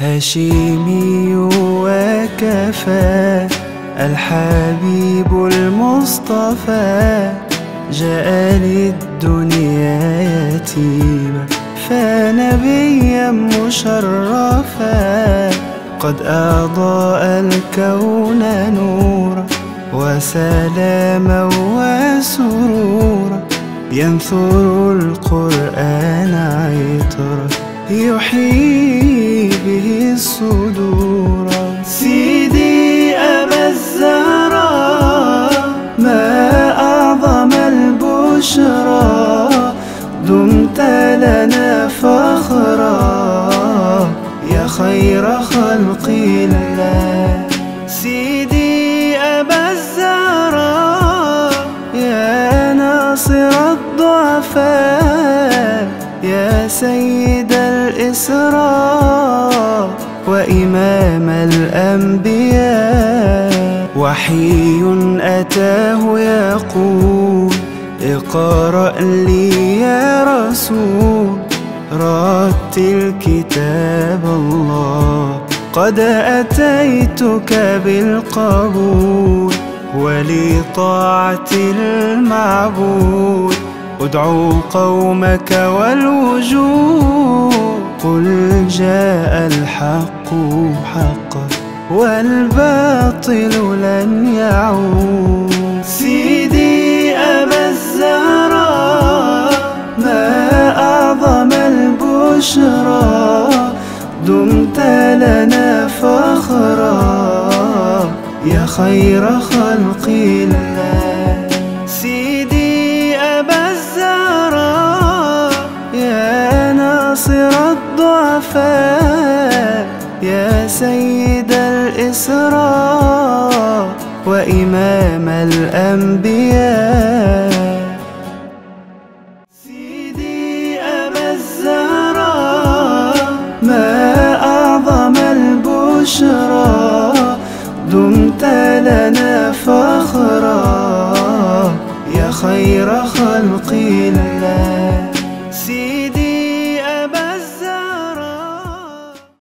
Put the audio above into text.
هاشمي وكفى الحبيب المصطفى جاء للدنيا يتيما فنبيا مشرفا قد أضاء الكون نورا وسلاما وسرورا ينثر القرآن عطرا يحيي به الصدور. سيدي أبا الزهراء ما أعظم البشرى. دمت لنا فخرا يا خير خلق الله. سيدي أبا الزهراء يا ناصر الضعفاء يا سيد الإسراء وإمام الأنبياء. وحي أتاه يقول اقرأ لي يا رسول رتل كتاب الله. قد أتيتك بالقبول ولطاعة المعبود. ادعو قومك والوجود. قل جاء الحق حقا والباطل لن يعود. سيدي أبا الزهراء ما أعظم البشرى. دمت لنا فخرا يا خير خلق الله. سيدي أبا الزهراء يا ناصر الضعفاء يا سيد الإسراء وإمام الأنبياء. سيدي أبا الزهراء ما أعظم البشرى. دمت لنا فخرا يا خير خلق الله.